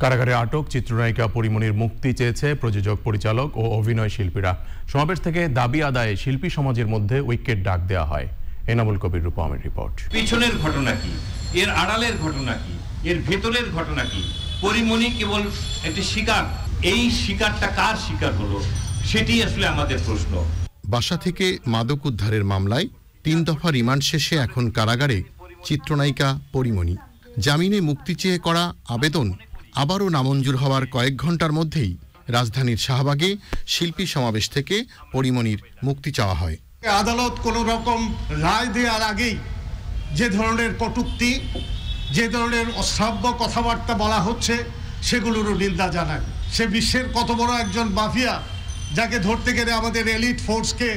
কারাগারে আটক চিত্রনায়িকা পরিমণির মুক্তি চেয়েছে প্রযোজক পরিচালক ও অভিনয় শিল্পীরা। সমাবেশ থেকে দাবি আদায়ে শিল্পী সমাজের মধ্যে ঐক্যের ডাক দেওয়া হয়। এনামুল কবির রূপমের রিপোর্ট। পিছনের ঘটনা কি? এর আড়ালের ঘটনা কি? এর ভেতরের ঘটনা কি? পরিমণি কেবল একটি শিকার? এই শিকারটা কার শিকার হলো? সেটি আসলে আমাদের প্রশ্ন। বাসা থেকে মাদক উদ্ধারের মামলায় তিন দফা রিমান্ড শেষে এখন কারাগারে চিত্রনায়িকা পরিমণি জামিনে মুক্তি চেয়ে করা আবেদন আবারও নামঞ্জুর হওয়ার কয়েক ঘণ্টার মধ্যেই রাজধানীর শাহবাগে শিল্পী সমাবেশ থেকে পরিমণির মুক্তি চাওয়া হয়। আদালত কোনো রকম রায় দেওয়ার আগেই যে ধরনের কটুক্তি যে ধরনের অশ্রাব্য কথাবার্তা বলা হচ্ছে সেগুলোরও নিন্দা জানায়। সে বিশ্বের কত বড় একজন মাফিয়া যাকে ধরতে গেলে আমাদের এলিট ফোর্সকে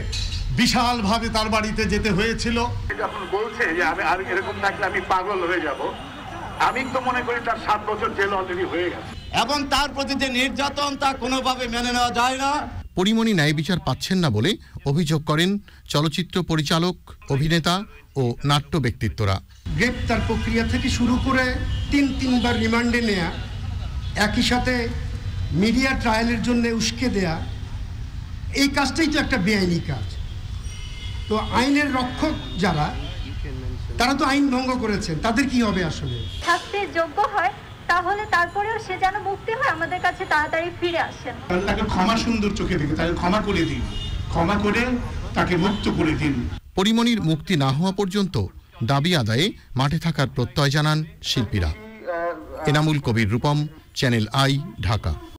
বিশালভাবে তার বাড়িতে যেতে হয়েছিল। যখন বলছে যে আমি আর এরকম থাকলে আমি পাগল হয়ে যাব আমি তো মনে করি তার সাত বছর জেল অলরেডি হয়ে গেছে। এবং তার প্রতি যে নির্যাতন তা কোনোভাবে মেনে নেওয়া যায় না। পরিমণি ন্যায় বিচার পাচ্ছেন না বলে অভিযোগ করেন চলচ্চিত্র পরিচালক অভিনেতা ও নাট্য ব্যক্তিত্বরা। গ্রেপ্তার প্রক্রিয়া থেকে শুরু করে তিন তিনবার রিমান্ডে নেয়া একই সাথে মিডিয়া ট্রায়ালের জন্য উস্কে দেয়া এই কাজটাই তো একটা বেআইনি কাজ। তো আইনের রক্ষক যারা তারা তো আইন ভঙ্গ করেছেন তাদের কি হবে আসলে? শাস্তির যোগ্য হয় তাহলে তারপরেও সে যেন মুক্তি হয় আমাদের কাছে তাড়াতাড়ি ফিরে আসেন। তাকে ক্ষমা সুন্দর চোখে দেখে তাকে ক্ষমা করে দিন। ক্ষমা করে তাকে মুক্ত করে দিন। পরিমণির মুক্তি না হওয়া পর্যন্ত দাবি আদায়ে মাঠে থাকার প্রত্যয় জানান শিল্পীরা। Enamul Kabir Rupam Channel I Dhaka.